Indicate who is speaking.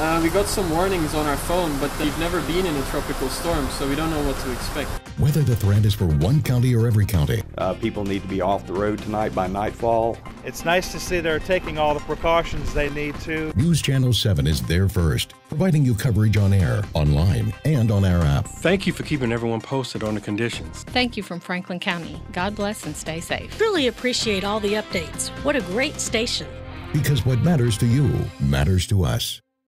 Speaker 1: Uh, we got some warnings on our phone, but we've never been in a tropical storm, so we don't know what to expect.
Speaker 2: Whether the threat is for one county or every county,
Speaker 3: Uh, people need to be off the road tonight by nightfall.
Speaker 4: It's nice to see they're taking all the precautions they need to.
Speaker 2: News Channel 7 is there first, providing you coverage on air, online, and on our app.
Speaker 5: Thank you for keeping everyone posted on the conditions.
Speaker 6: Thank you from Franklin County. God bless and stay safe.
Speaker 7: Really appreciate all the updates. What a great station.
Speaker 2: Because what matters to you matters to us.